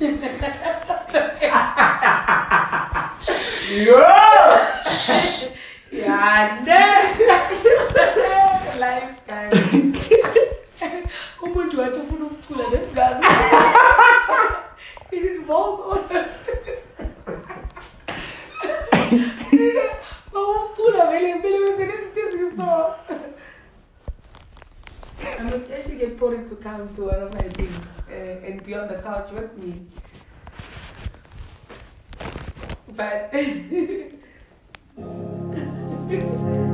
yeah. yeah. Lifetime. umuntu wathi ufuna ukucula nesigazi it involves all bawucula vele impilo wenzele izinto eziso I'm especially get Pori to come to one of my things and be on the couch with me. But.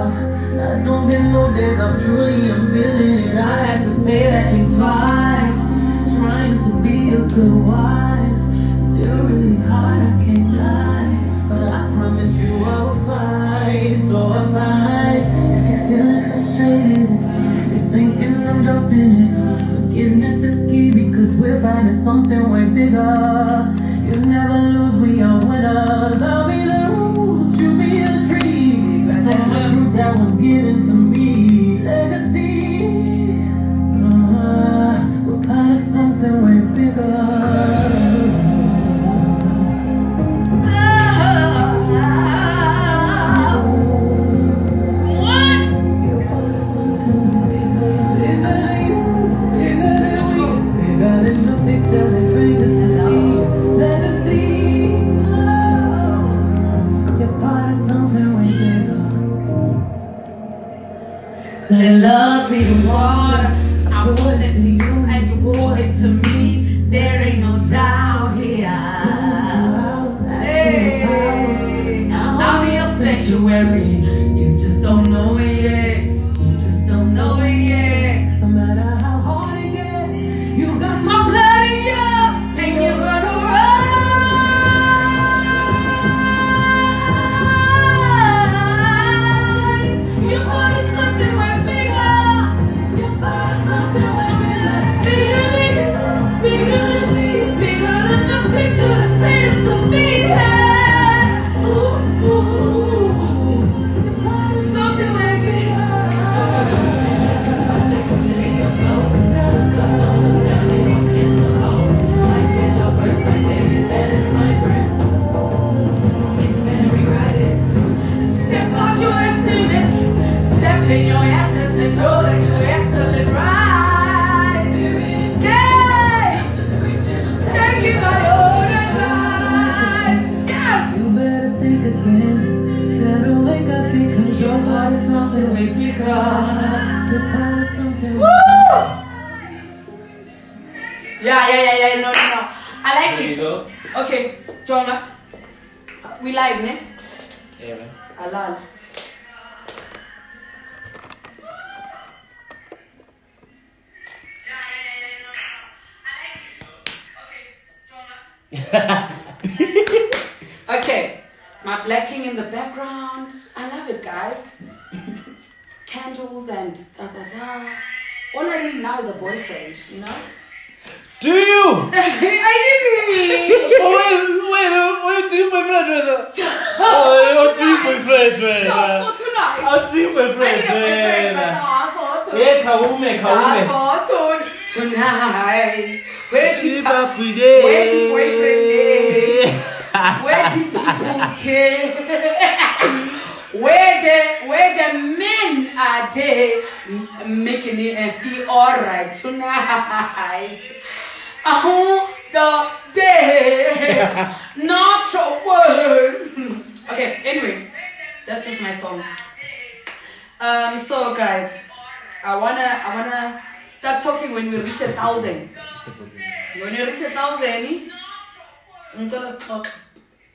love. I don't get no days off, truly I'm feeling it. I had to say that you twice. Trying to be a good wife, still really hard, I can't lie. But I promised you I will fight, so I fight. If you're feeling frustrated, you're thinking I'm dropping it. Forgiveness is key because we're finding something way bigger.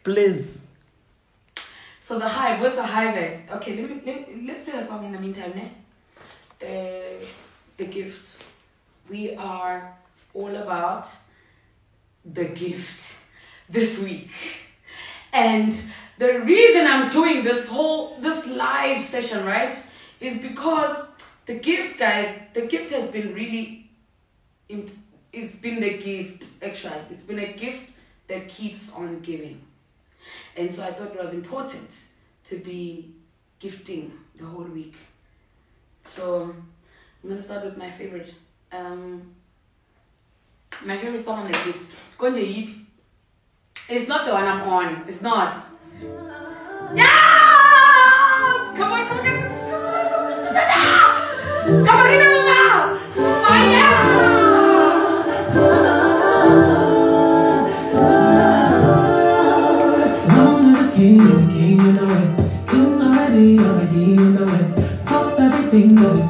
Please. So the hive, where's the hive at? Okay, let me, let let's play a song in the meantime, ne? Uh, the gift. We are all about the gift this week. And the reason I'm doing this whole this live session, right, is because the gift, guys, the gift has been really it's been the gift actually. It's been a gift that keeps on giving. And so I thought it was important to be gifting the whole week. So I'm gonna start with my favorite. Um, my favorite song on the gift. Konje Yipi. It's not the one I'm on. It's not. Yes! Come on, come on, come on, come on, come on, come on. Come on, remember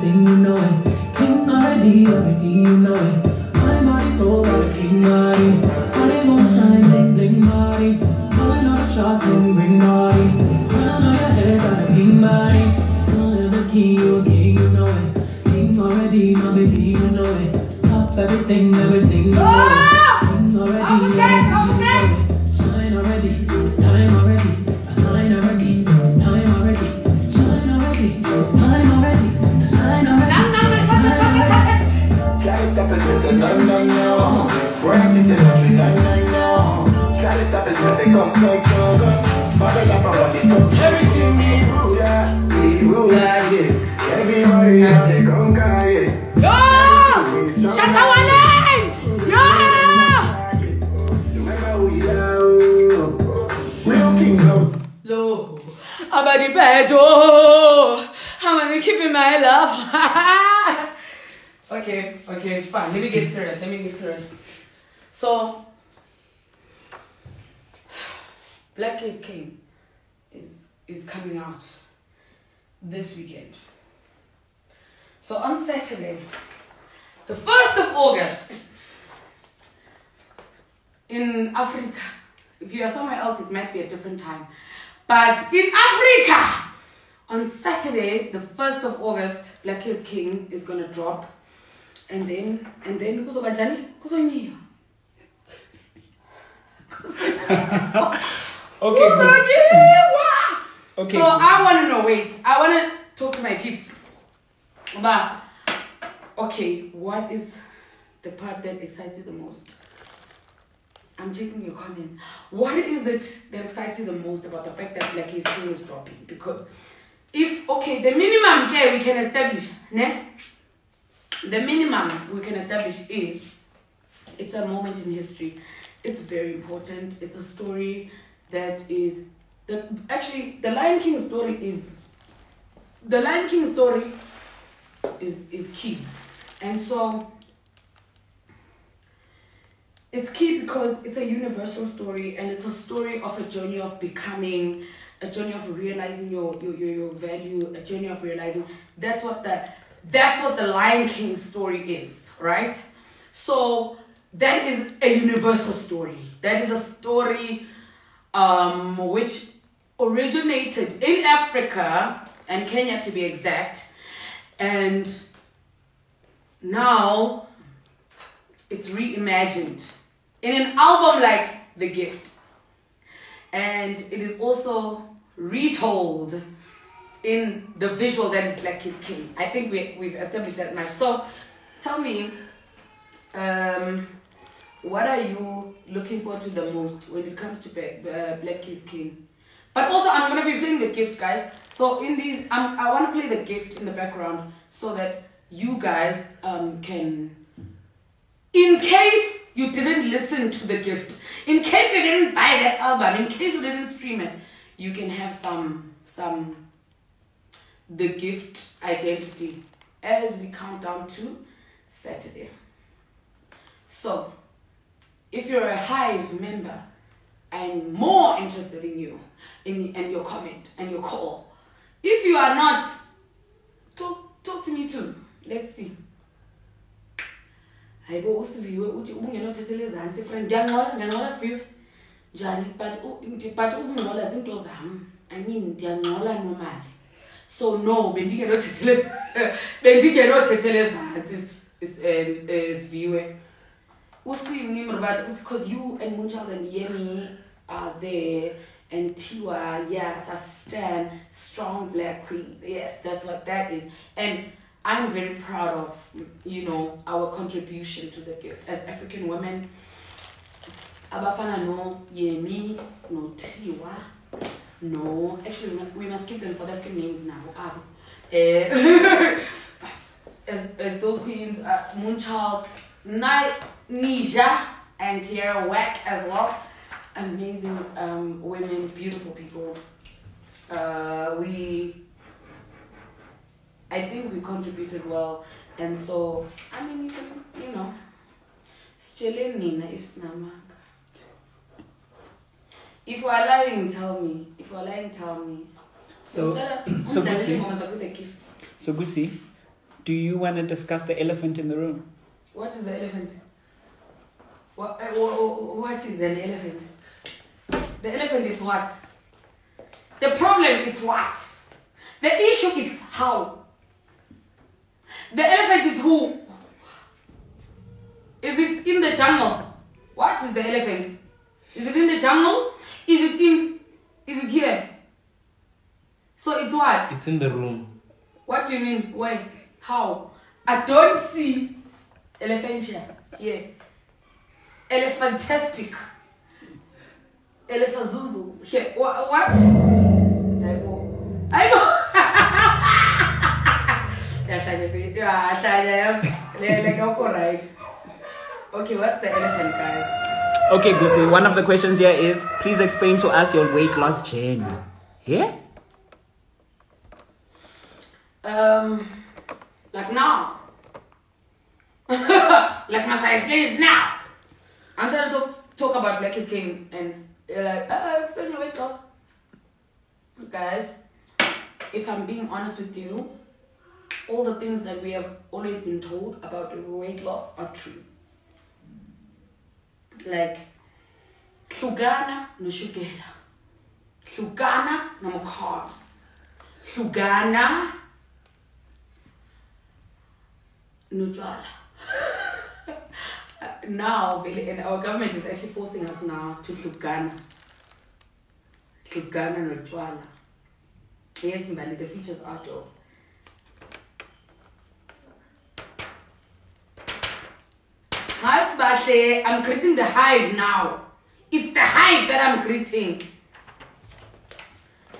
everything, you know it. King already, already, you know it. My body, soul, got a king body. Body gon' shine, bling, bling body. Calling all the shots, ring, ring body. Crown on your head, got a king body. Known as a king, you a king, you know it. King already, my baby, you know it. Top everything, everything, you know it. I'm the bed, oh! I'm gonna keep in my love. okay, okay, fine. Let me get serious. Let me get serious. So, Black is King is is coming out this weekend. So on Saturday, the first of August, in Africa, if you are somewhere else, it might be a different time. But in Africa, on Saturday, the 1st of August, Black is King is gonna drop. And then, and then, kuzoba njani? Kuzonyiwa. Okay. Kuzonyiwa! Okay. So I wanna know, wait, I wanna talk to my peeps. But, okay, what is the part that excites you the most? I'm checking your comments. What is it that excites you the most about the fact that Black is King is dropping? Because if okay, the minimum care we can establish, ne? The minimum we can establish is it's a moment in history. It's very important. It's a story that is the actually the Lion King story is the Lion King story is is key. And so it's key because it's a universal story and it's a story of a journey of becoming a journey of realizing your your, your, your value a journey of realizing that's what the that's what the lion king story is right so that is a universal story that is a story um, which originated in africa and kenya to be exact and now it's reimagined in an album like The Gift. And it is also retold in the visual that is Black is King. I think we, we've established that much. So tell me, um, what are you looking forward to the most when it comes to uh, Black is King? But also, I'm gonna be playing the gift, guys. So in these, um, I want to play the gift in the background so that you guys um, can in case you didn't listen to the gift, in case you didn't buy that album, in case you didn't stream it, you can have some some the gift identity as we count down to Saturday. So, if you're a Hive member, I'm more interested in you, in and your comment and your call. If you are not, talk talk to me too. Let's see. hayibo usiviwe uthi ubungenothathela ezantsi friend ndiyanqola ndiyanqola siviwe njani but but ukungqola zinto zam i mean ndiyangqola normally so no ezantsi is- is- siviwe usim but because you and Moonchild and Yemi are there and Tiwa, yes, I stand strong black queens. Yes, that's what that is. And I'm very proud of, you know, our contribution to the gift as African women. Abafana no Yemi, no Tiwa, no. Actually, we must give them South African names now. Eh, but as, as those queens, uh, Moonchild, Nisha, and Tierra Whack as well. Amazing um, women, beautiful people. Uh, we, I think we contributed well, and so I mean, you can, you know, still Nina if. If you are lying, tell me. If you are lying, tell me. So, so umdala Gusi- ingoma zakho, the gift. so Gusi, do you want to discuss the elephant in the room? What is the elephant? What, uh, wha- wha- what is an elephant? The elephant is what? The problem is what? The issue is how. The elephant is who? Is it in the jungle? What is the elephant? Is it in the jungle? Is it in? Is it here? So it's what? It's in the room. What do you mean? Why? How? I don't see elephantia. Yeah. Elephantastic. Elephazuzu. Yeah. What? what? Hayibo. Hayibo. Yahlanya phi? Yeah, yahlanya. Le- Like okay, right. Okay, what's the elephant, guys? Okay, Gusi, one of the questions here is please explain to us your weight loss journey. Yeah? Um, like now. like must I explain it now? I'm trying to talk talk about Black is King and you're like, ah, explain your weight loss. Guys, if I'm being honest with you, all the things that we have always been told about weight loss are true. Like, hlukana noshukela. Hlukana nama-carbs. Hlukana notshwala. Now, and our government is actually forcing us now to hlukana. Hlukana notshwala. Yes, Mbali, the features are dope. Hi, Sbahle. I'm greeting the hive now. It's the hive that I'm greeting.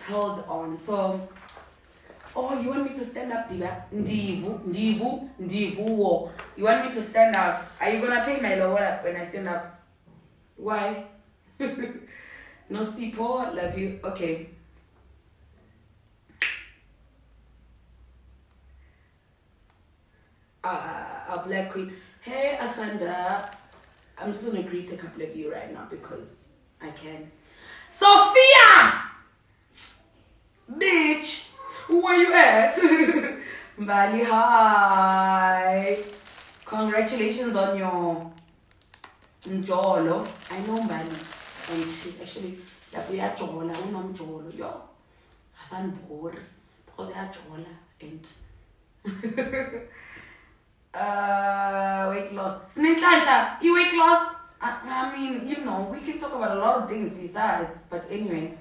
Hold on. So, oh, you want me to stand up, Diva? Ndivu, Ndivu, Ndivuo. You want me to stand up? Are you gonna pay my lower when I stand up? Why? no, Sipo, love you. Okay. uh, a black queen. Hey, Asanda. I'm just gonna greet a couple of you right now because I can. Sophia! Bitch! Where you at? Bali, hi. Congratulations on your njolo. I know Bali. And she's actually like we are jola, unomjolo. Yo. Hasan bore. Because they are jola and uh, weight loss. Snitlanhla, you weight loss. I, I mean, you know, we can talk about a lot of things besides. But anyway,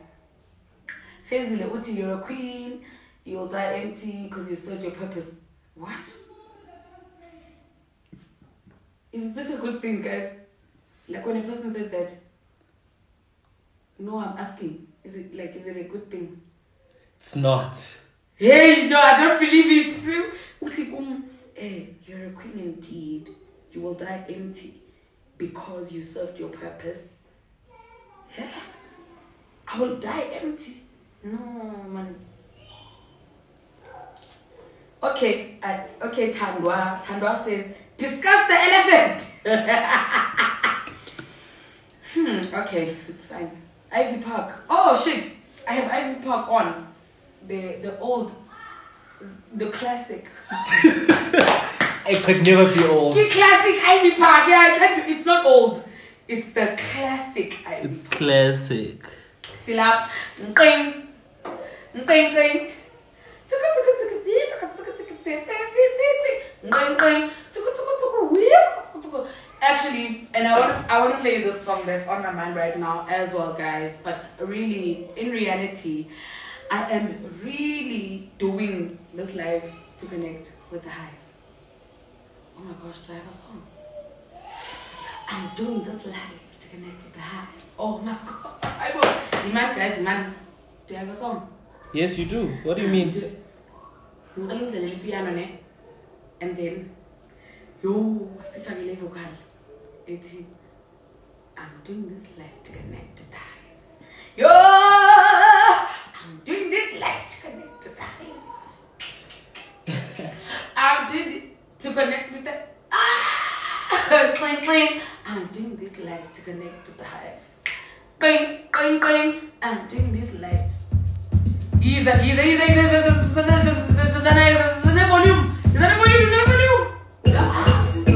Fezile Uti, you're a queen. You'll die empty because you've served your purpose. What? Is this a good thing, guys? Like when a person says that. No, I'm asking. Is it like, is it a good thing? It's not. Hey, no, I don't believe it too. Uthi kum, hey, you're a queen indeed. You will die empty because you served your purpose. Yeah. I will die empty. No, man. Okay, okay, Tandwa. Tandwa says, discuss the elephant. hmm, okay, it's fine. Ivy Park. Oh shit, I have Ivy Park on. The the old, the classic. It could never be old. The classic Ivy Park. Yeah, I can't. It's not old. It's the classic Ivy. It's classic. Silap. Ngqing. Ngqing ngqing. Actually, and I want I want to play this song that's on my mind right now as well, guys. But really, in reality, I am really doing this live to connect with the hive. Oh my gosh, do I have a song? I'm doing this live to connect with the hive. Oh my god, I will. Man, guys, man, do you have a song? Yes, you do. What do you mean? Do- ungidlalele ipiano ne and then yo sifakele vocal ethi i'm doing this live to connect to hive yo i'm doing this live to connect to hive i'm doing to connect with the ah! Cling cling i'm doing this live to connect to the hive cling cling cling i'm doing this live Easy, easy, easy, easy, easy, easy, easy, easy, easy, easy, easy, easy, volume. Is that a volume? Is that a volume?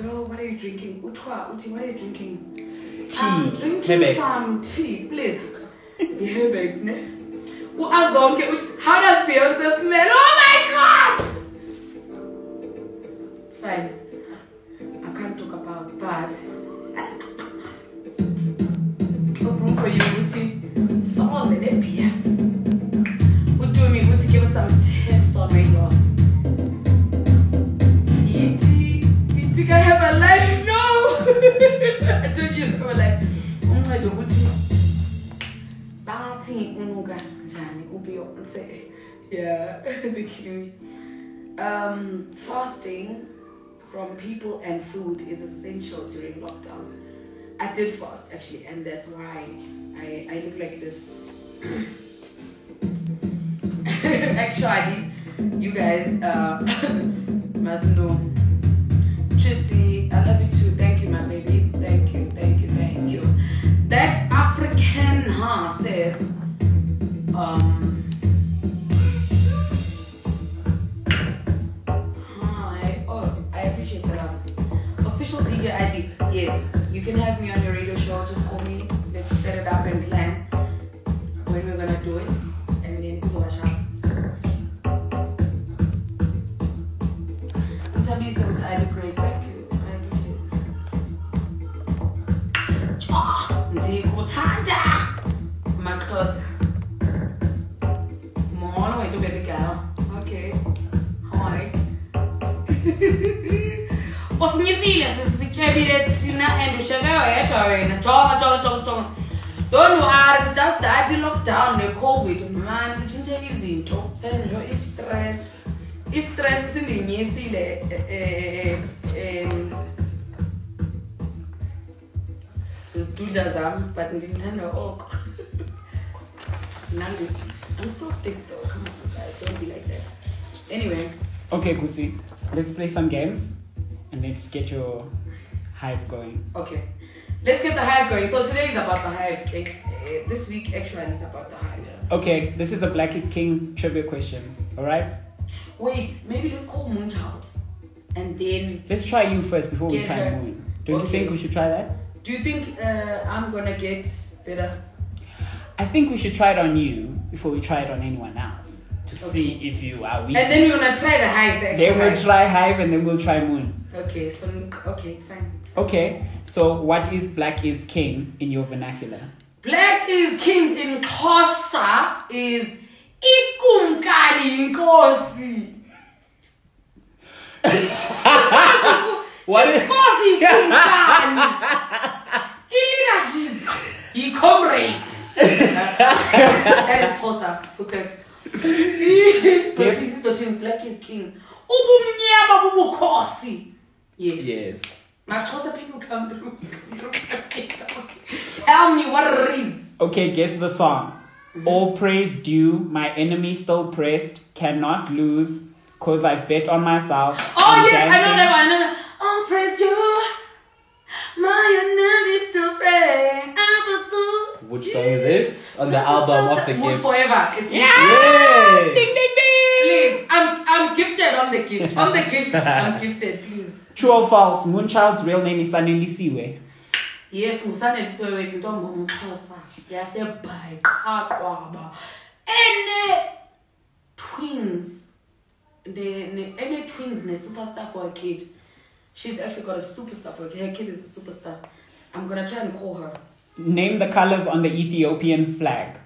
Girl, what are you drinking? Utwa, Uti, what are you drinking? I'm Tea. drinking Maybe. some tea, please. The Herbegs, ne? U-Azonke uthi, how does Beyonce smell? Oh my god! It's fine. I can't talk about but Open oh, for you, Uti. Songs in a I have a life? No! I told you to have a life. Uncedo ukuthi bathi unuka njani uBeyonce. Yeah, they kill me. Um, fasting from people and food is essential during lockdown. I did fast actually, and that's why I, I look like this. actually, you guys uh, must know. Trissy, I love you too. Thank you, my baby. Thank you, thank you, thank you. That African, huh, says, um, hi. Oh, I appreciate that. Official DJ ID. Yes, you can have me on your radio show. Just call me. Let's set it up and plan when we're gonna do it, and then we'll wash up. Tabby says I look Tanda! Mal kurz. Moin, heute Baby Girl. Okay. Hi. Was mir ni ist, så ska vi det sina ändå köra och äta och äta. Tjong, tjong, tjong, tjong. Don't worry, it's just that the lockdown, the covid, man, zitshintshe izinto. Senjo i-stress. I-stress sindinyisile um izidudla zam but ndithanda oko Nandi, i'm so thick though come on guys don't be like that anyway Okay, Kusi. Let's play some games and let's get your hype going. Okay, let's get the hype going. So today is about the hype. Like uh, this week, actually, is about the hype. Okay, this is the Black is King trivia questions. Alright? Wait, maybe let's call Moonchild, and then Let's try you first before we try her. Moon. Don't you think we should try that? Do you think uh, I'm gonna get better? I think we should try it on you before we try it on anyone else to see if you are weak. And then we're gonna try the hive. The then we'll hype. try Hive and then we'll try Moon. Okay, so okay, it's fine. Okay, so what is Black is King in your vernacular? Black is king in Xhosa is ikumkani inkosi. What is Inkosi ikumkani. I-leadership yi-comrades. that is Xhosa. Futhi. Zothini zothini black is king. Ubumnyama bubukhosi. Yes. Yes. My Xhosa people come through. come through. Tell me what it is. Okay, guess the song. All praise due, my enemy still pressed, cannot lose, cause I've bet on myself. Oh I'm yes, I know dancing. that one. I know that. Oh, praise you. My enemy still praying. Ah, Which song is it? On the album of the Mood gift. forever. It's Yes. Ding, ding, ding! Please, I'm I'm gifted on the gift. On the gift, I'm gifted. Please. True or false? Moonchild's real name is Sanelisiwe. Yes, ngusane lisewethu intombi umxhosa yasebhayiqhaqwaba ene uh, twins ne, ene twins ne-superstar for a kid. She's actually got a superstar for a kid. Her kid is a superstar. I'm gonna try and call her. Name the colors on the Ethiopian flag.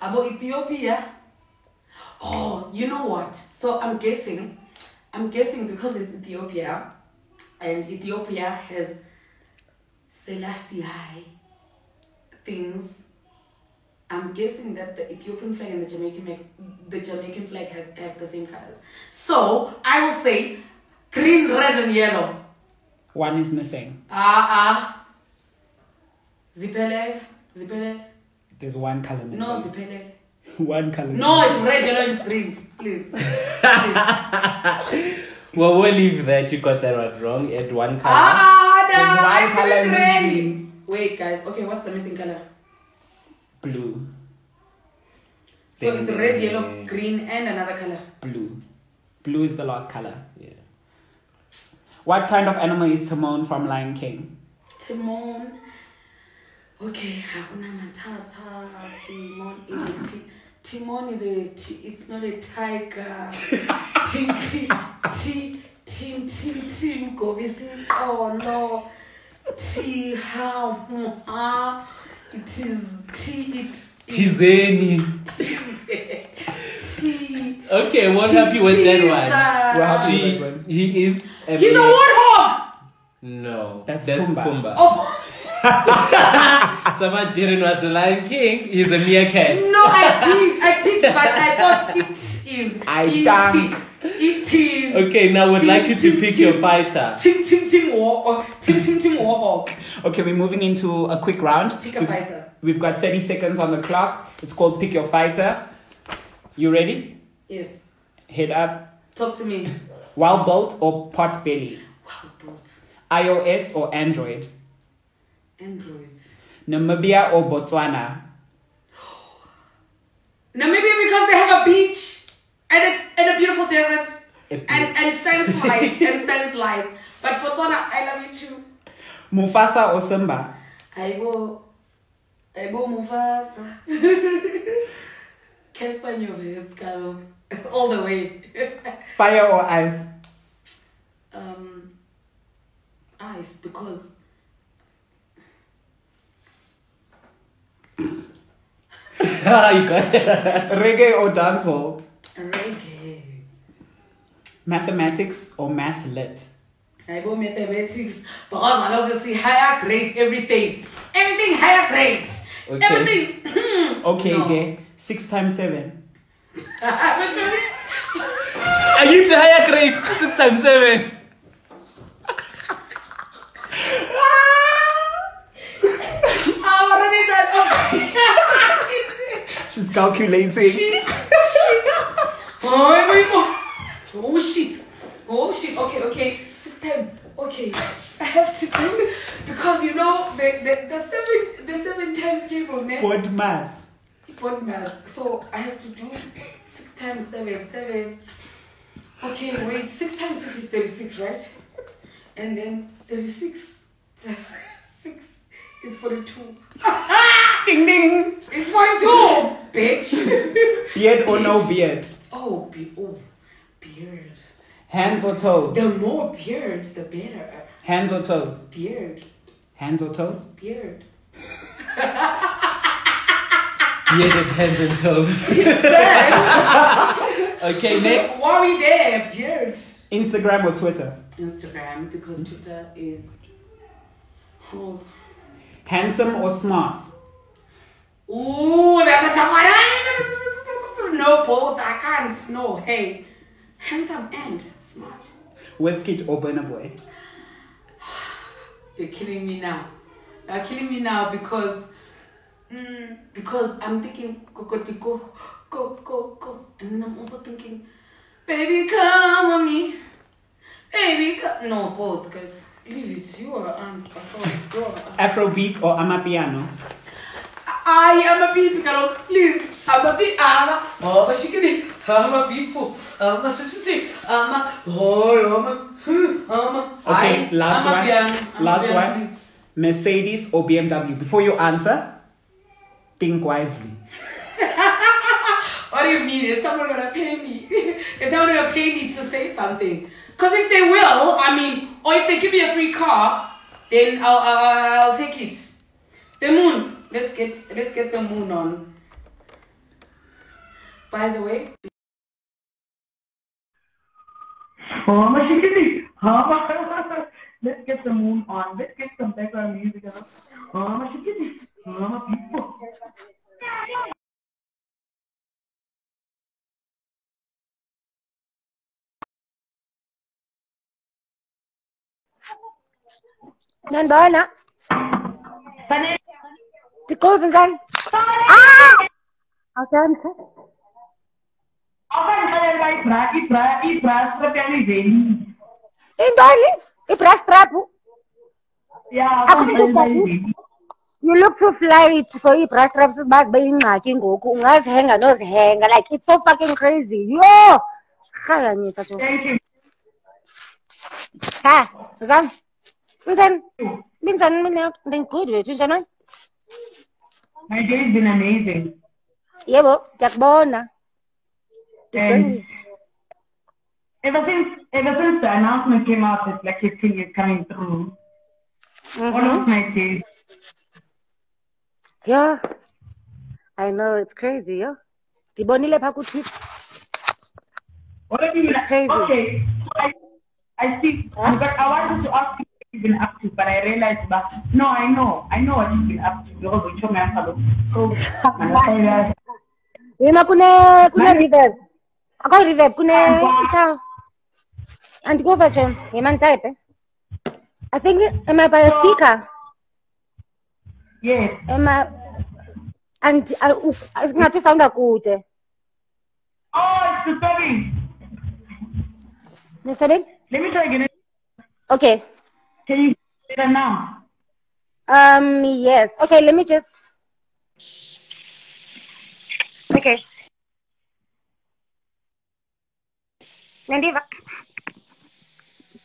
about ethiopia. Oh you know what? So i'm guessing i'm guessing because it's ethiopia and ethiopia has Selassie things. I'm guessing that the Ethiopian flag and the Jamaican flag, the Jamaican flag have, have the same colors. So I will say green, red, and yellow. One is missing. Ah ah. Zipeleg, Zipeleg. There's one color missing. No Zipeleg. one color No, it's red, yellow, and green. Please. Please. Well, we'll leave that. You got that one wrong. At one color. Ah, no, one color missing. Wait, guys. Okay, what's the missing color? Blue. So it's red, yellow, green, and another color. Blue. Blue is the last color. Yeah. What kind of animal is Timon from Lion King? Timon. Okay, hakuna matata. Timon is a Timon is a it's not a tiger. Tim Tim Tim Tim Tim Tim Gobisi. Oh no. T how it is T it Tizeni. T Okay, what happy with that one? We're happy She, with that one. he is. A He's a warthog. No, That's that's Pumbaa. Pumbaa. Oh Someone didn't watch the Lion King. He's a meerkat. no, I did, I did, but I thought it is. I it, done. It is. Okay, now we'd like you to pick your fighter. Tim Tim Tim War or Tim Tim Tim Warhawk. Okay, we're moving into a quick round. Pick a We've- fighter. We've got 30 seconds on the clock. It's called Pick Your Fighter. You ready? Yes. Head up. Talk to me. Wild Bolt or Pot Belly? Wow, built. iOS or Android? Androids. Namibia or Botswana? Namibia because they have a beach and a, and a beautiful desert A and, bitch. and sense lights and sense lights. But Botswana, I love you too. Mufasa or Simba? I will. I will Mufasa. Cassper Nyovest, kaloku. All the way. Fire or ice? um, ice because you got it. Reggae or dancehall? Mathematics or math lit? I will mathematics because I love to see higher grade everything. Everything higher grades. Okay. Everything. Okay, No. okay. Six times seven. Are you to higher grade? Six times seven. I'm already done. Okay. She's calculating. shit. Shit. Oh, oh, shit. Oh, shit. Okay, okay. Six times. Okay. I have to do because you know the the, the seven the seven times table, ne? What mass? Body mass. So I have to do six times seven. Seven. Okay, wait. Six times six is thirty-six, right? And then thirty-six plus six is forty-two. Ding ding. It's forty-two, bitch. Beard or no beard? oh, be- oh, beard. Hands or toes? The more beards, the better. Hands or toes? Beard, Hands or toes? beard. Bearded hands and toes. Okay, next. why are we there? Beards. Instagram or Twitter? Instagram because mm. Twitter is holes. Handsome or smart? Ooh, that's a tough one. No, both. I can't. No, hey. Handsome and smart. Wizkid or Burna Boy? You're killing me now. You're killing me now because mm, because I'm thinking go go go go go go go and then I'm also thinking baby come on me baby come no both guys leave it you are um, a false girl. Afrobeat or Amapiano? I am a beef girl please I'm a beef I'm a oh can I'm a beef I'm a such a thing I'm a oh I'm a I'm a Okay, I- last I'm one. piano. I'm Last piano, one. please. Mercedes or BMW? Before you answer, think wisely. What do you mean? Is someone gonna pay me? Is someone gonna pay me to say something? Because if they will, I mean, or if they give me a free car, then I'll, I'll, I'll take it. The moon. Let's get let's get the moon on. By the way, Oh, my shikini. Oh, Let's get the moon on. Let's get some background music on. Oh, my shikini. Oh, my people. Nandona. Fanele- Tikozi njani? Ah! Awuthanda? Awukandixelela uba ibra ibra ibra strap yam ivelile. Intoni? I-bra strap. Ya, Akho awukandixelela uba mntu ivelile. You look too flight for i-bra straps uba zibe yingxaki ngoku. Ungazihenga nozihenga. Like, it's so fucking crazy. Yo! Rhayanyisa. Thank you. Ha, Zam. Njani? Linjani mina yakho? Ndinggood wethu, njani? My day has been amazing. Yebo, ndiyakubona. And ever since ever since the announcement came out that Black is King is coming through, all Mhm. of my days Yeah. I know, it's crazy, yo. Ndibonile ku-Twitter. What do you mean? Okay, I, I see. Huh? But I wanted to ask you what you've been up to, but I realized that no, I know, I know what you've been up to because we told me I'm. So, Yima kune kune Mane- reverb. Akho reverb kune sound. Andikuva John. Yima ntype. I think am I by a speaker? yes, Am I and ngathi sounda kude. oh, it's the story. Nisebenzi? Let me try again. Okay. Can you hear now? Um yes. Okay, let me just Okay. Nandiva.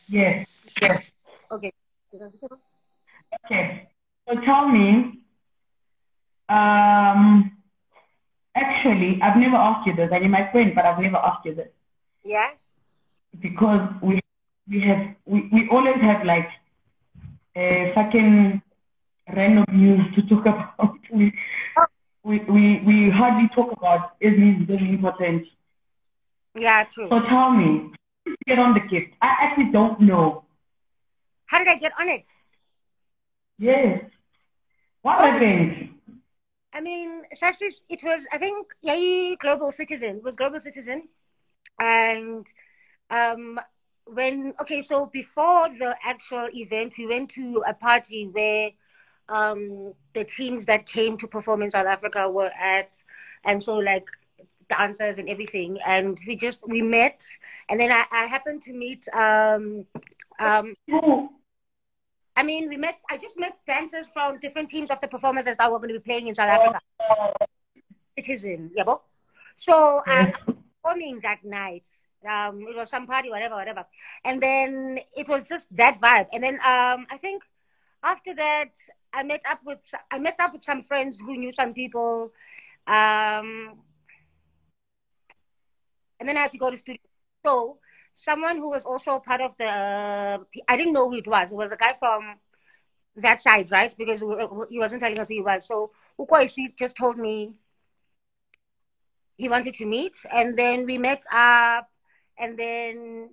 Yes, yes. Okay. Okay. So tell me, um, actually, I've never asked you this, and you're my friend, but I've never asked you this. Yeah. because we we have we, we always have like a fucking random news to talk about. We we we, we hardly talk about is very important. Yeah, true. So tell me, how did you get on the gift. I actually don't know. How did I get on it? Yes. What Oh. happened? I mean, Sashi, it was, I think, Yai Global Citizen, was Global Citizen. And um, when, okay, so before the actual event, we went to a party where um, the teams that came to perform in South Africa were at. And so, like, dancers and everything. And we just, we met. And then I, I happened to meet, um, um, I mean, we met, I just met dancers from different teams of the performances that were going to be playing in South Africa. Citizen, yeah, bo? So I'm performing that night. Um, it was some party, whatever, whatever. And then it was just that vibe. And then um, I think after that, I met up with I met up with some friends who knew some people. Um, and then I had to go to studio. So someone who was also part of the I didn't know who it was. It was a guy from that side, right? Because he wasn't telling us who he was. So Ukwaisi just told me he wanted to meet, and then we met up, and then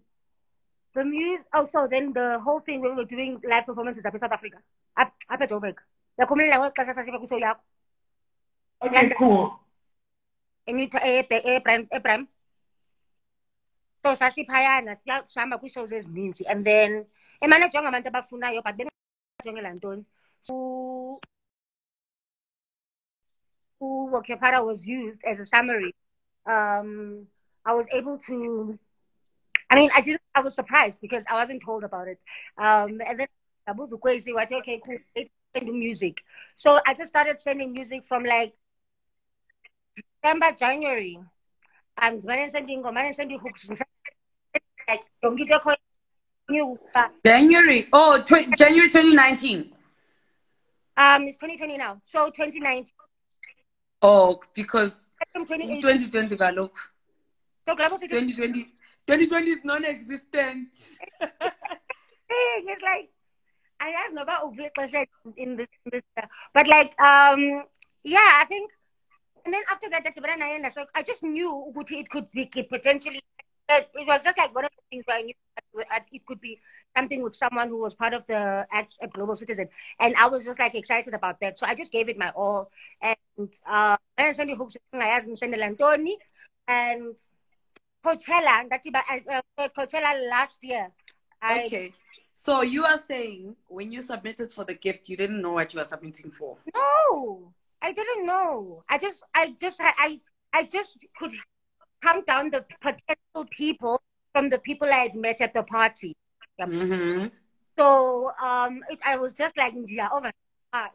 the music. Oh, so then the whole thing we were doing live performances up in South Africa, up up at Joburg. Yakhululela ngexesha sasifa kwishow yakho. Okay, cool. eNewt- e- e- Ebrand- Ebram. Eh, eh, eh, So sasiphayana sihamba kwi-shows ezininzi and then emane jonga abantu abafunayo but bengajongela ntoni? U- was used as a summary. Um I was able to I mean I didn't I was surprised because I wasn't told about it. Um and then Abuzu Kwesi was okay cool let's send you music. So I just started sending music from like December, January. Um, when I send you when I send you hooks, like don't get your coin. You January. Oh, tw- January 2019. um, it's 2020 now, so 2019, Oh, because 2018. 2020 kaloku. So global citizen 2020 2020 is non-existent. is like I asked about Ubli in this, in this, but like um, yeah, I think. And then after that, that's when I ended. So I just knew it could be potentially. It was just like one of the things where I knew that it could be something with someone who was part of the at, at Global Citizen, and I was just like excited about that. So I just gave it my all. And uh, I sent you hooks, I asked him send Antoni and Coachella. That's about uh, Coachella last year. I, Okay. So you are saying when you submitted for the gift, you didn't know what you were submitting for. No, I didn't know. I just, I just, I, I just could count down the potential people from the people I had met at the party. Mm-hmm. So, um, it, I was just like, yeah, over. Ah,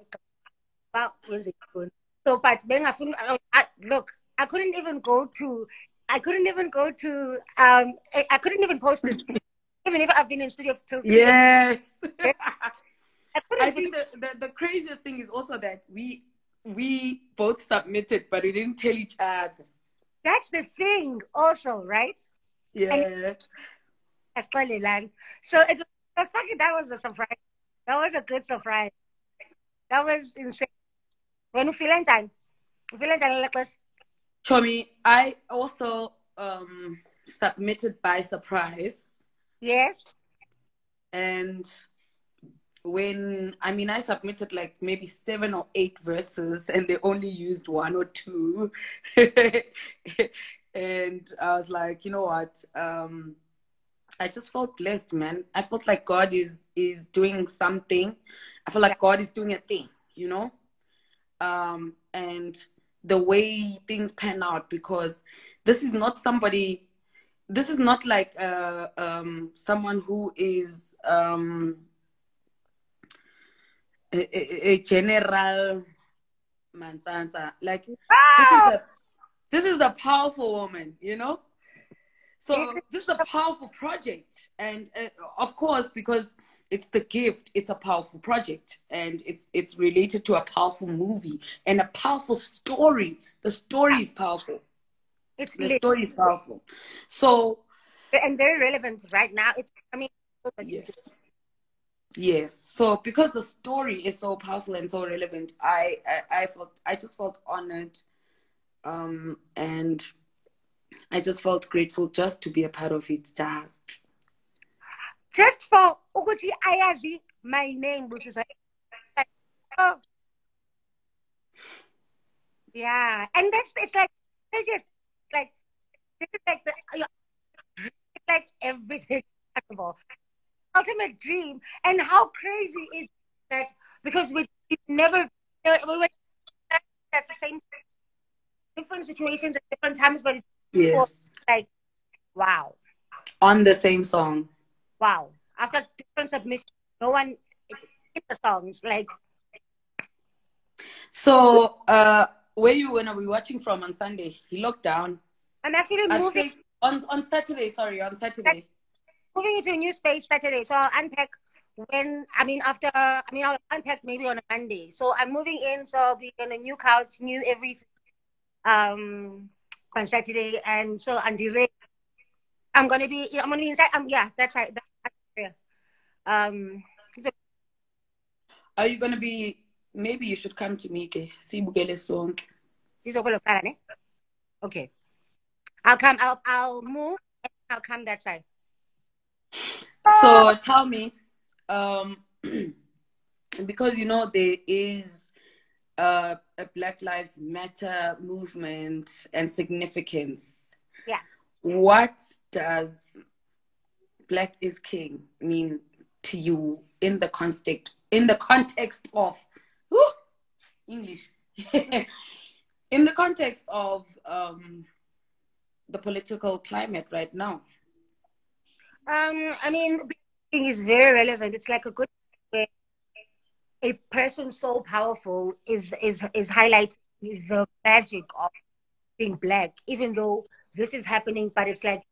it going? So, but then I, I, I look, I couldn't even go to, I couldn't even go to, um, I, I couldn't even post it, even if I've been in studio till. Yes. I I think the, the, the craziest thing is also that we we both submitted, but we didn't tell each other. That's the thing, also, right? Yeah. Asixelelani. So it was fucking that was a surprise. That was a good surprise. That was insane. When you feel njani? Ufila njani ngelo xesha? Chomi, I also um submitted by surprise. Yes. And when I mean I submitted like maybe seven or eight verses and they only used one or two. and I was like, you know what? Um I just felt blessed, man. I felt like God is is doing something. I feel like God is doing a thing, you know? Um and the way things pan out because this is not somebody this is not like uh, um, someone who is um, a, a, a general mansansa. Like this is a this is a powerful woman, you know. So this is a powerful project, and uh, of course, because it's the gift, it's a powerful project, and it's it's related to a powerful movie and a powerful story. The story is powerful. It's The lit story is powerful. So and very relevant right now. It's I mean Yes. Yes. So because the story is so powerful and so relevant, I, I, I felt I just felt honored. Um and I just felt grateful just to be a part of it. Just just for ukuthi ayazi my name which is like oh, Yeah, and that's it's like it's just like this is like the it's like everything possible, ultimate dream. And how crazy is that? Because we never we were at the same different situations at different times, but it's Yes. like wow, On the same song. wow. After different submissions, no one hit the songs like So, uh, where you gonna be watching from on Sunday? He locked down. I'm actually I'd moving on on Saturday. Sorry, on Saturday. Moving into a new space Saturday, so I'll unpack when I mean after I mean I'll unpack maybe on a Monday. So I'm moving in, so I'll be on a new couch, new everything um on Saturday, and so on the I'm gonna be I'm gonna be inside. Um, yeah, that's right. That's right. Um, so Are you gonna be? Maybe you should come to me, ke. Sibukele sonke. Okay, I'll come. I'll I'll move. And I'll come that side. So tell me, um, because you know there is uh, a Black Lives Matter movement and significance. Yeah. What does Black is King mean to you in the context in the context of Whew, English? in the context of um, the political climate right now. Um, I mean, being is very relevant. It's like a good way a person so powerful is is is highlighting the magic of being black, even though this is happening. But it's like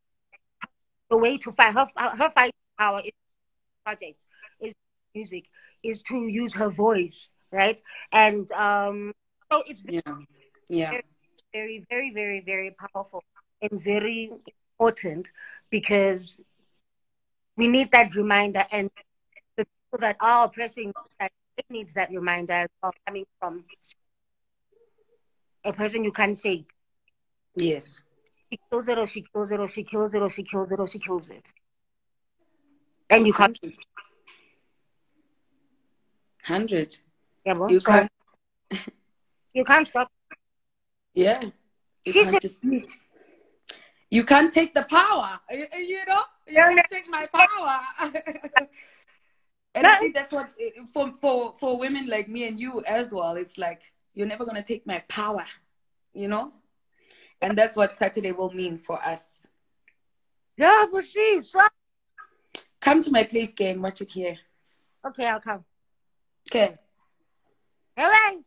the way to fight her her fight power is project is music is to use her voice, right? And um, so it's Yeah. Yeah. very, very, very, very powerful and very important because we need that reminder and the people that are oppressing that it needs that reminder as well coming from a person you can't say Yes. she kills it or she kills it or she kills it or she kills it or she kills it. And you can't Hundred. Hundred. yeah, well, You so can't. you can't stop. Yeah. You She can't said-. You can't take the power. You, you know. You No, can't take my power. and I think that's what for for for women like me and you as well. It's like you're never gonna take my power. You know. And that's what Saturday will mean for us. Yeah, we'll see. Come to my place, gang. Watch it here. okay, I'll come. Okay. Hey,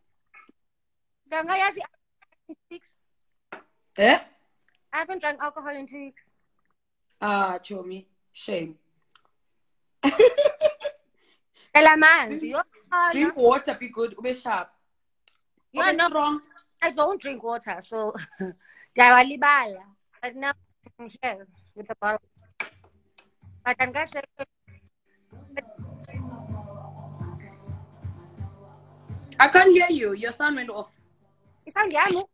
Jangayazi, weeks. Eh? I haven't drank alcohol in two weeks. Ah, Chomi. Shame. Elamanzi, Drink water. Be good. Be sharp. Yeah, no. strong. I don't drink water, so. But now I'm here with the bottle. But I'm I can't hear you. Your sound went off. it's on Yamu.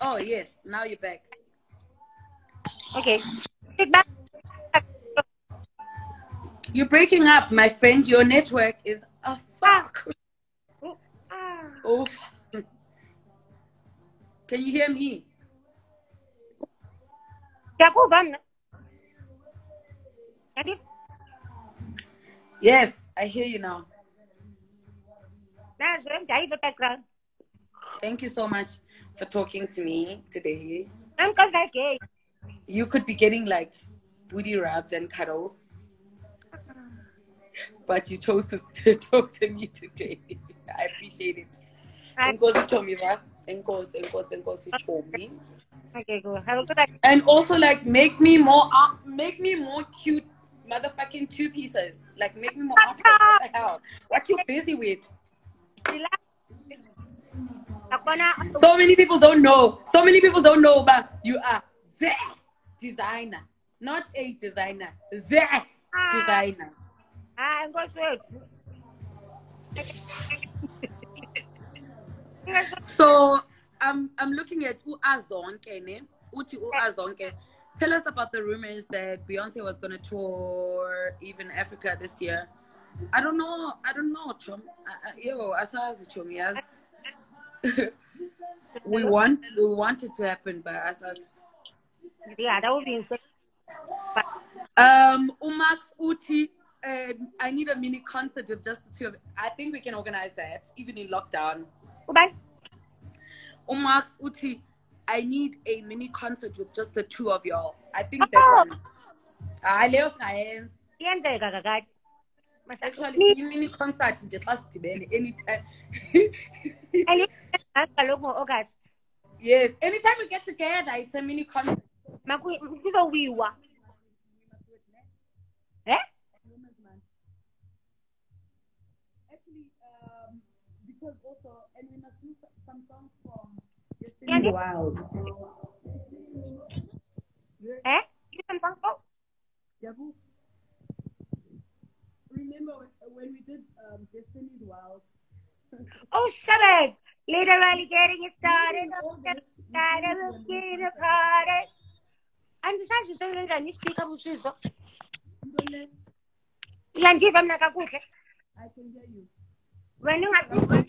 Oh yes, now you're back. Okay. You're breaking up, my friend. Your network is a fuck. Oh. Can you hear me? Yakuba mna. Yadi- Yes, I hear you now. Nazo, ndiyayiva background. Thank you so much for talking to me today. I'm gay. You could be getting like booty rubs and cuddles, but you chose to, to talk to me today. I appreciate it. Enkosi Chomiva. Enkosi, enkosi, enkosi Chomi. Okay, cool. Have a good night. And also like make me more uh, make me more cute motherfucking two pieces. Like make me more. What the hell? What you busy with? So many people don't know. So many people don't know but you are the designer. Not a designer. The designer. ah, ngosi wethu. So I'm I'm looking at Uazonke, ne? Uti Uazonke. Tell us about the rumors that Beyonce was gonna tour even Africa this year. I don't know. I don't know, Chom. I- I- Yo, asazi Chom, yes. we want we want it to happen by us. Yeah, that would be insane. Um, Umax Uti, um, I need a mini concert with just the two of. I think we can organize that even in lockdown. Goodbye. Umax Uti, I need a mini concert with just the two of y'all. I think that Oh. one. Ah, Leo singayenza. Iyenzeka kakade. Actually, Ni- mini concert xa sidibene anytime. kaloku ngo-august yes, anytime we get together, it's a mini concert mkuza wiwa eh? Can wild. Eh? You some songs for? Yeah. Remember when we did um, Destiny's Wild? oh, shut up! Literally getting it started. Gotta look in party andisazi sengenjani ispeaker busiswa iyandiva mna kakuhle I can hear you. wena unga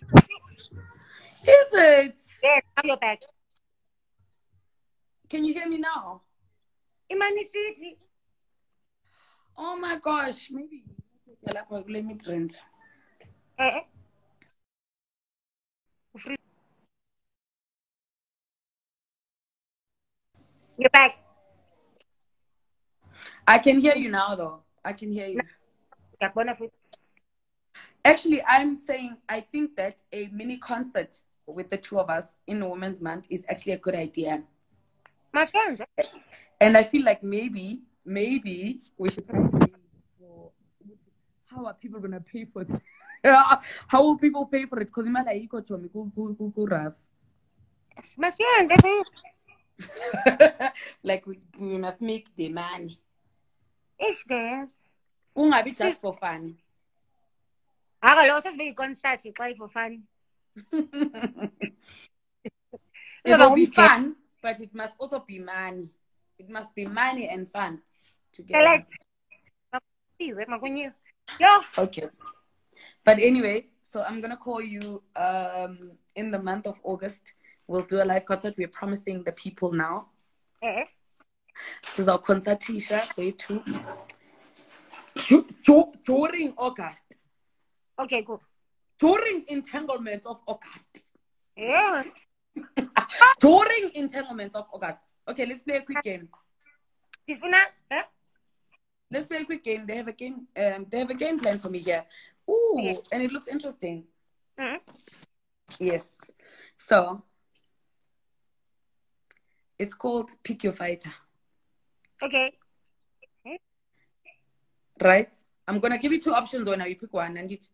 Is it? yes now you're back Can you hear me now? imani sithi Oh my gosh, maybe. Let me eh eh You're back. I can hear you now, though. I can hear you. Ngiyakubona futhi. Actually, I'm saying I think that a mini concert with the two of us in Women's Month is actually a good idea. Masenze. And I feel like maybe, maybe we should try to pay for how are people gonna pay for it? how will people pay for it? Because imali ayikho Chomi, rough. Masenze futhi. like we, we must make the money. Ish guys. Kungabi just for fun. Akalo sesibe i-concert xa for fun. It will be fun, but it must also be money. It must be money and fun together. Select. Makuyiwe makunyiwe. Yo, Okay. But anyway, so I'm gonna call you um in the month of August. We'll do a live concert. We're promising the people now. eh. Is our concert t-shirt, so you too. Du- du- During August. Okay, cool. During entanglements of August. Yeah. During entanglements of August. Okay, let's play a quick game. Sifuna, eh? Let's play a quick game. They have a game. Um, they have a game plan for me here. Ooh, Yes. and it looks interesting. Mhm. Yes. So it's called Pick Your Fighter, Okay. right? I'm gonna give you two options when you pick one and it.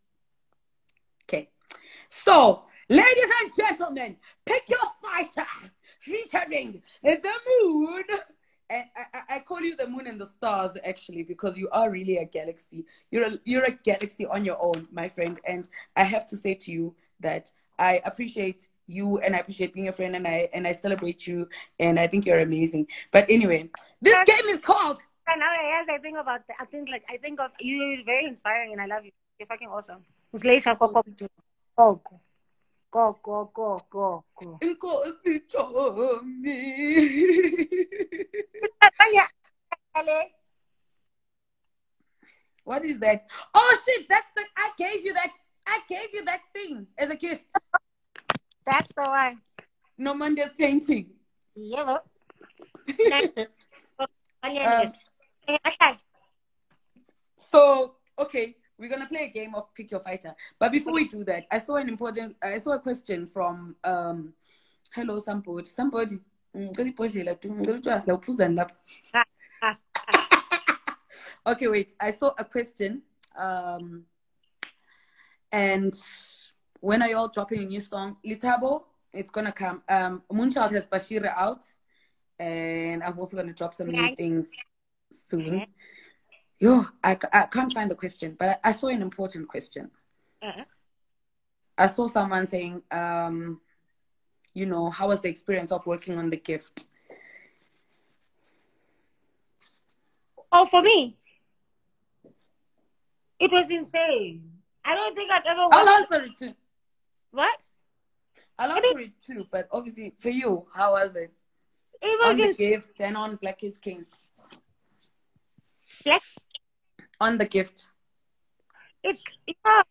Okay. So, ladies and gentlemen, pick your fighter featuring the moon. And I, I, I call you the moon and the stars actually because you are really a galaxy. You're a, you're a galaxy on your own, my friend. And I have to say to you that I appreciate you and I appreciate being a friend and I and I celebrate you and I think you're amazing. But anyway, this game is called. And now as I think about, the, I think like I think of you. You're very inspiring and I love you. You're fucking awesome. Go go go go go go. go go. What is that? Oh shit! That's the I gave you that. I gave you that thing as a gift. That's the one. No Mondays painting. Yeah. Um, so okay, we're gonna play a game of pick your fighter. But before we do that, I saw an important I saw a question from um hello somebody. Somebody. Ngicela ibhodlela tu, ngicela utshwala, uphuzani lapha. Okay, wait. I saw a question. Um, and when are you all dropping a new song? Litabo, it's gonna come. Um, Moonchild has Bashira out, and I'm also gonna drop some new things soon. Yo, I, I can't find the question, but I, I saw an important question. Uh-huh. I saw someone saying, um, you know, how was the experience of working on the gift? Oh, for me, it was insane. I don't think I've ever I'll answer it too. What. I love for it too, but obviously for you, how was it? It was On the gift and on Black is King. Black- On the gift. it's yeah,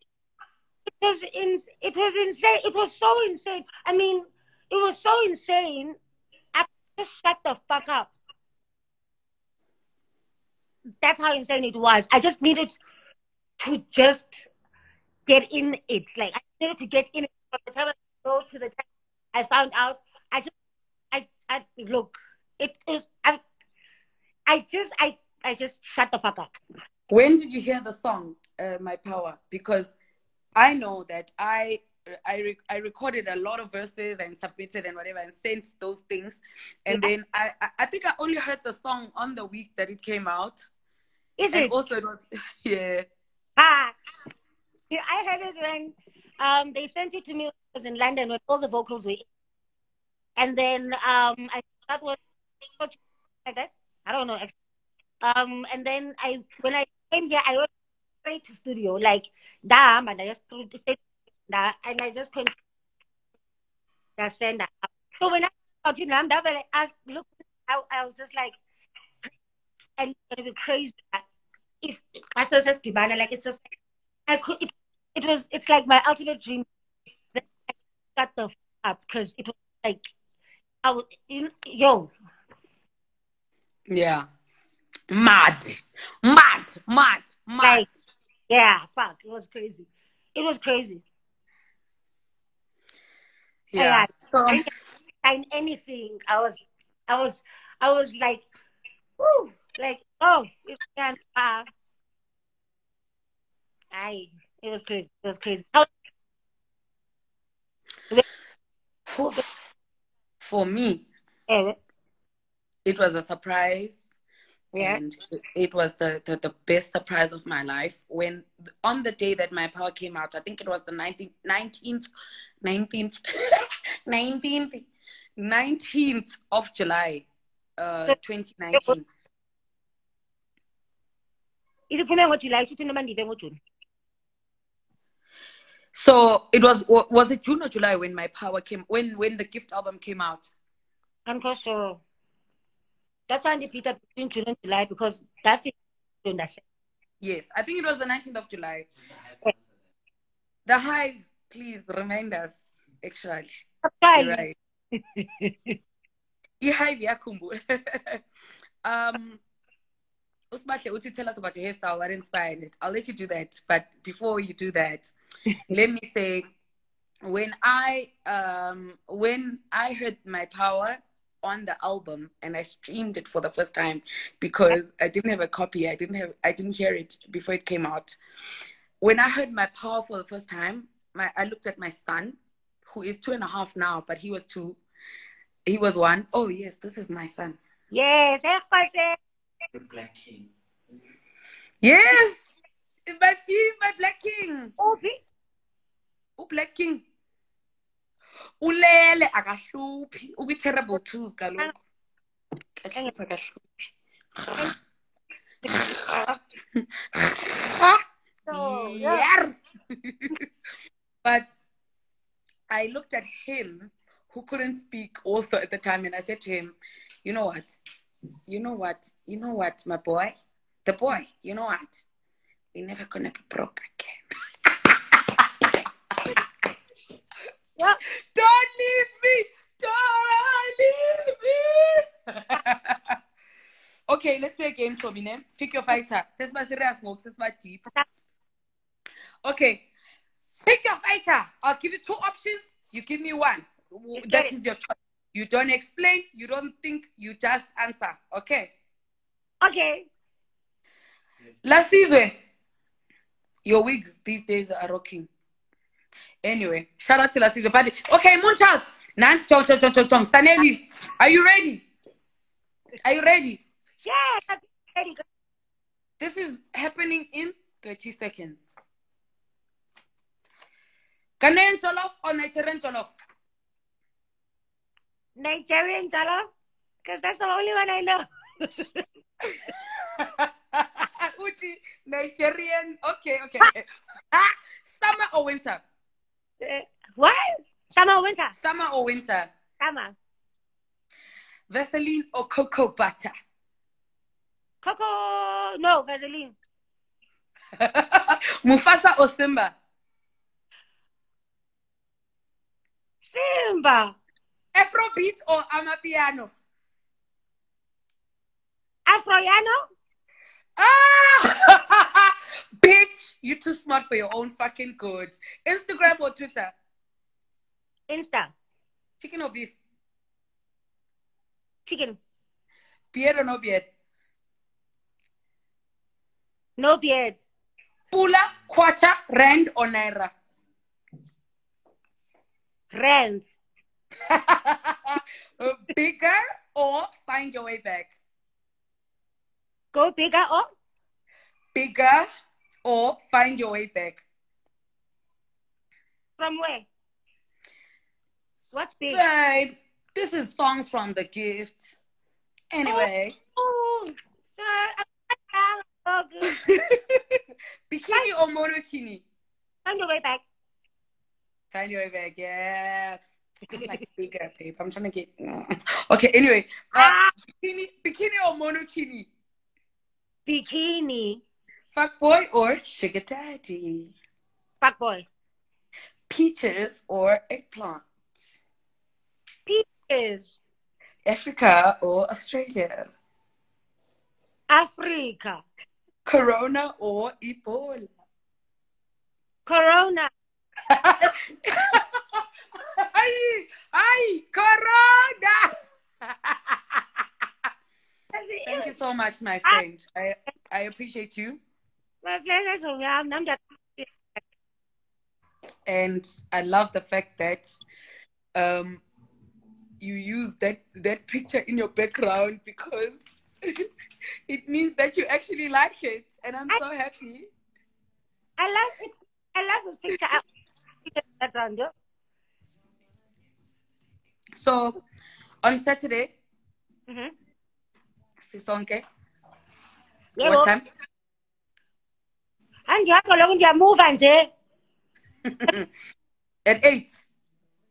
it was in, it was insane. It was so insane. I mean, it was so insane. I just shut the fuck up. That's how insane it was. I just needed to just get in it. Like I needed to get in. From the time I go to the time I found out, I just, I, I look. It is. I, I just, I, I just shut the fuck up. When did you hear the song, uh, My Power? Because I know that I I re- I recorded a lot of verses and submitted and whatever and sent those things, and then I I- I think I only heard the song on the week that it came out, Is and it? also it was yeah Ah, yeah, I heard it when um they sent it to me. when I was in London when all the vocals were, in. and then um I that was like that. I don't know. Um, and then I when I came here, I went straight to studio like damn, and I just it that, and I just couldn't just send that. So when I got I'm that I asked, look, I, I was just like, and it's gonna be crazy. If I saw just Dibana, like it's just I could. It, it was. It's like my ultimate dream. That I got the f- up because it was like I was. You, yo, yeah mad mad mad mad. Like- yeah, fuck, it was crazy. It was crazy. yeah. So I didn't sign anything. I was, I was, I was like, whoo, like oh, it can. Uh, I. It was crazy. It was crazy. How, for me, eh, it was a surprise. Yeah. And it- was the, the, the best surprise of my life. When on the day that my power came out, I think it was the 19th, 19th, 19th, 19th, 19th of July, uh, 2019. iliphume So it was was it June or July when my power came when when the gift album came out? i'm not sure that's why ndipita between june and july because that's it Yes, I think it was the 19th of July. The Hive, please remind us. Actually, right. ihive yakhumbula um usibahle uthi tell us about your hairstyle what inspired it i'll let you do that but before you do that let me say when i um when i heard my power on the album and i streamed it for the first time because i didn't have a copy i didn't have i didn't hear it before it came out when i heard my power for the first time my i looked at my son who is two and a half now but he was two he was one. Oh yes, this is my son. yes ekhohle The Black King. Yes, my he's my black king. uphi U black king. Ulele akahluphi. Ukwi terrible twos kaloku. Kahlupha kahluphi. So, Yeah. but I looked at him who couldn't speak also at the time and I said to him, you know what? You know what? You know what, my boy? The boy, you know what? We're never gonna be broke again. Yeah. Don't leave me! Don't leave me! okay, let's play a game, Tobine. Pick your fighter. Sesma serious smoke, sesma deep. Okay. Pick your fighter. I'll give you two options. You give me one. Let's That is your choice. You don't explain, you don't think, you just answer. Okay. okay Lasizwe, your wigs these days are rocking. Anyway, shout out to Lasizwe. But okay, Moonchild. Nance Chong Chong Chong Chong Chong. Sanelly, are you ready? Are you ready? yeah I'm ready. This is happening in 30 seconds. Ghanaian Jollof or Nigerian Jollof? nigerian jala because that's the only one i know Nigerian. Okay, okay. okay. Ah, summer or winter? Eh, what Summer or winter? Summer or winter? Summer. Vaseline or cocoa butter? Cocoa. No, Vaseline. Mufasa or Simba? Simba. Afrobeat or Amapiano? Afroyano. Ah! Bitch, you're too smart for your own fucking good. Instagram or Twitter? Insta. Chicken or beef? Chicken. Beard or no beard? No beard. Pula, kwacha, rand or naira? Rand. Bigger or find your way back? Go bigger or Bigger or find your way back? from where? What's big? Babe, this is songs from the gift. Anyway, Oh, I'm good. bikini or monokini? Find your way back. Find your way back, yeah. I'm like bigger, babe. I'm trying to get. Okay, anyway, uh, Ah, bikini, bikini or monokini? Bikini. Fuck boy or sugar daddy? Fuck boy. Peaches or eggplant? Peaches. Africa or Australia? Africa. Corona or Ebola? Corona. ay, ay, Corona! Thank you so much, my friend. I I appreciate you, My pleasure, Sonia. I'm just and I love the fact that um you use that that picture in your background because it means that you actually like it, and I'm so happy. I love it. I love this picture. I. So on Saturday, Sisonke, Yebo. what time? Lokhu ndiyamuva nje. At eight.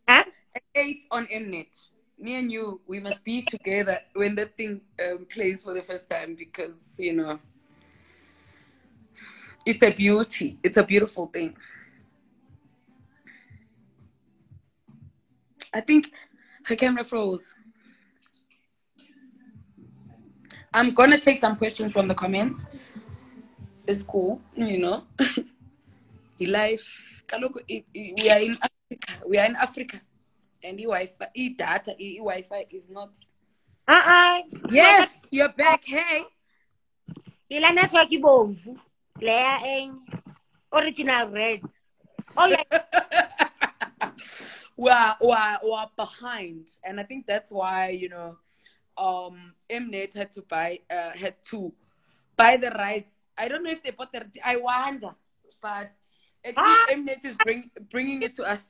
Huh? At eight on Mnet. Me and you, we must be together when that thing um, plays for the first time because you know it's a beauty. It's a beautiful thing. I think her camera froze. I'm gonna take some questions from the comments. It's cool, you know. life. Kaloku, i- i- We are in Africa. We are in Africa, and the Wi-Fi, the data, the Wi-Fi is not. Uh-uh. Yes, you're back. Hey. Ila network ibomvu. Leya enye. Original red. Oh yeah. we're, we're, we're behind and i think that's why you know um mnet had to buy uh had to buy the rights i don't know if they bought the i wonder but at Ah. least mnet is bring, bringing it to us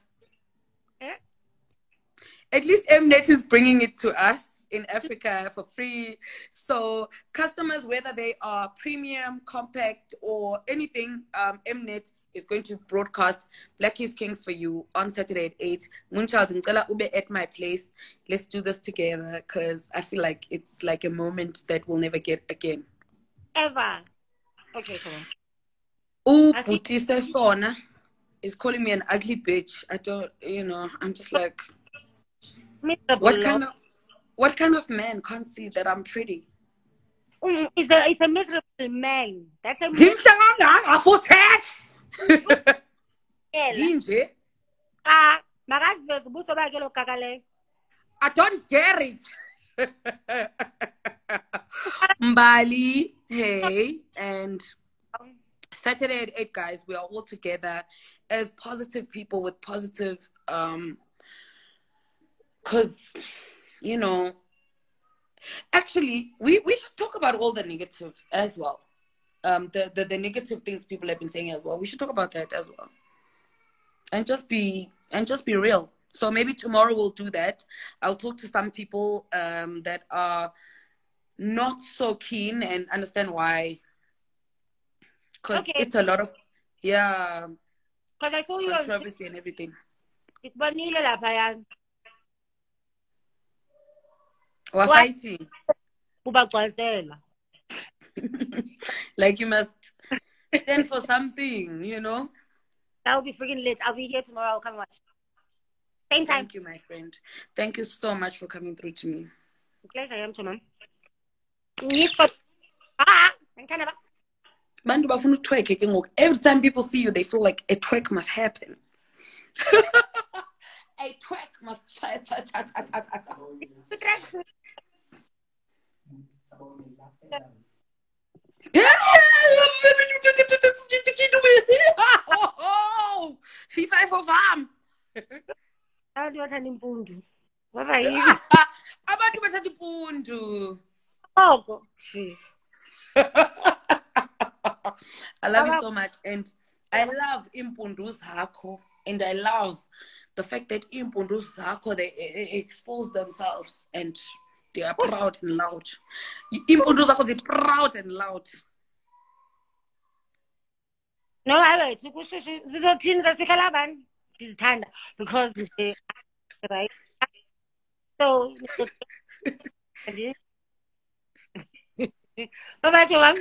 Eh? at least mnet is bringing it to us in africa for free so customers whether they are premium compact or anything um mnet is going to broadcast Black is King for you on Saturday at 8. Moonchild ngicela ube at my place. Let's do this together because I feel like it's like a moment that we'll never get again. Ever. Okay, so. Ooh, Sona is calling me an ugly bitch. I don't, you know, I'm just like, what kind of, what kind of man can't see that I'm pretty? Mm, It's a, it's a miserable man. That's a Ngimhlanganga futhi. miserable. Nginje, Ah, makaziveze ubuso bakhe lo gaga. I don't get it. Mbali, hey, and Saturday at 8, guys, we are all together as positive people with positive, um, because, you know, actually, we, we should talk about all the negative as well. Um, the, the, the negative things people have been saying as well. We should talk about that as well. And just be, and just be real. So maybe tomorrow we'll do that. I'll talk to some people, um, that are not so keen and understand why because Okay. it's a lot of yeah Because I saw you on controversy and everything It's ndikubonile laphayana Wafighting. ubagcwalisela like you must stand for something, you know? I'll be freaking late. I'll be here tomorrow. I'll come watch. Same time. Thank you, my friend. Thank you so much for coming through to me. Pleasure, yam to mom. Yes, but ngithanda ba- Bantu bafuna utwerk ke ngoku. Every time people see you, they feel like a twerk must happen. a twerk must twerk, twerk, twerk, twerk, twerk, twerk. FIFA abantu bathanda impundu. Baba yini? Abantu bathatha ipundu. Oko. I love you so much and I love impundu zakho and I love the fact that impundu zakho they eh, eh, expose themselves and they are proud and loud. Iimpundu zakho zi-proud and loud. No abethu kushishi sizothini sasihlala abantu ndizithanda because right? So babatsho bam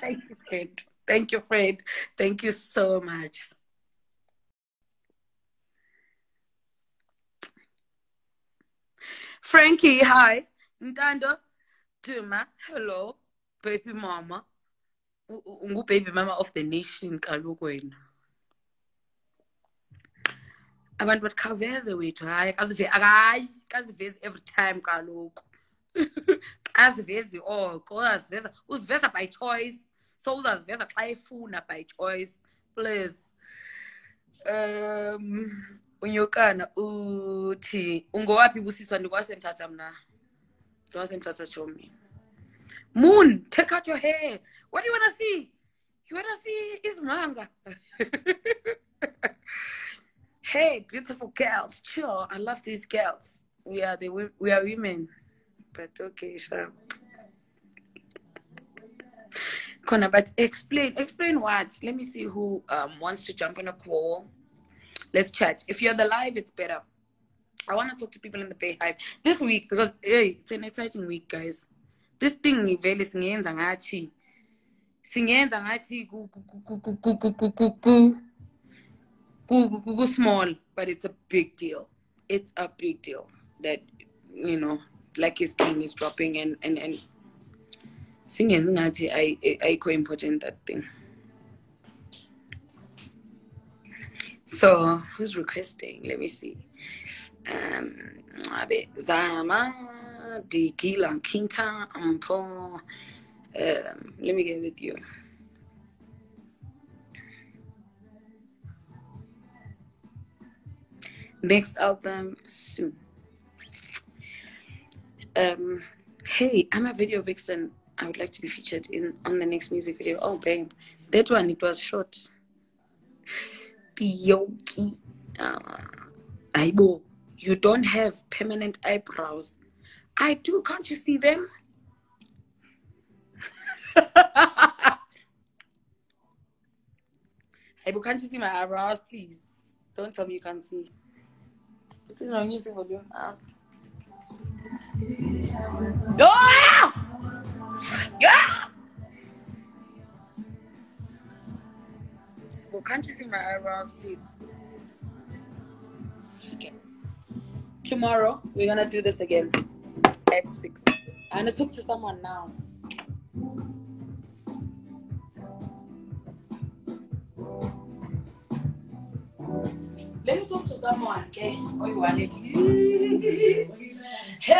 thank you fred. Thank you fred. Thank you so much. Frankie, hi. Ntando, Duma, hello. Baby mama. Ungu baby mama of the nation kaloku wena. Abantu bathi khawuveze wethu hayi kazive hayi kazivezi every time kaloku. azivezi oko uzaziveza uziveza by choice so uzaziveza xa efuna by choice please um unyokana uthi ungowaphi busiswa ndikwasemthatha mna? Ndikwasemthatha chomi moon take out your hair. What do you want to see? You want to see izimanga? Hey beautiful girls. Sure i love these girls. We are the we are women. But okay, sure. Connor, but explain, explain what? Let me see who um wants to jump on a call. Let's chat. If you're the live, it's better. I want to talk to people in the BeyHive this week because hey, it's an exciting week, guys. This thing vele singenza ngathi singenza ngathi ku ku ku ku ku ku ku ku ku small, but it's a big deal. It's a big deal that you know Black is King is dropping and and and singing ngathi I I co-important that thing. So who's requesting? Let me see. Um Zama Bigila Kinta Ampo um let me get with you. Next album soon. Um, hey, I'm a video vixen. I would like to be featured in on the next music video. Oh, babe, that one it was short. Yoki, uh, Aibo, you don't have permanent eyebrows. I do. Can't you see them? Aibo, can't you see my eyebrows, please? Don't tell me you can't see. It's our music. Ah. Ah! Yeah! Can't you see my eyebrows, please? Okay. Tomorrow, we're gonna do this again at 6. I'm gonna talk to someone now. Let me talk to someone, okay? Oh, you want it?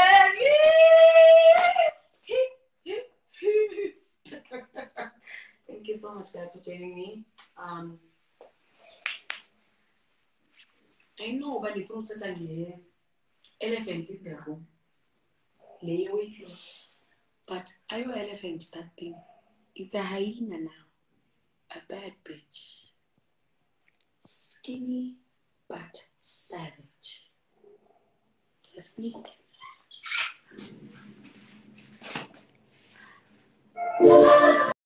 Thank you so much, guys, for joining me um ayinoba ndifuna ukuthetha nge-elephant in the room. Lay ye-weight loss but ayo-elephant that thing it's a hyena now. A bad bitch. Skinny but savage. That's me.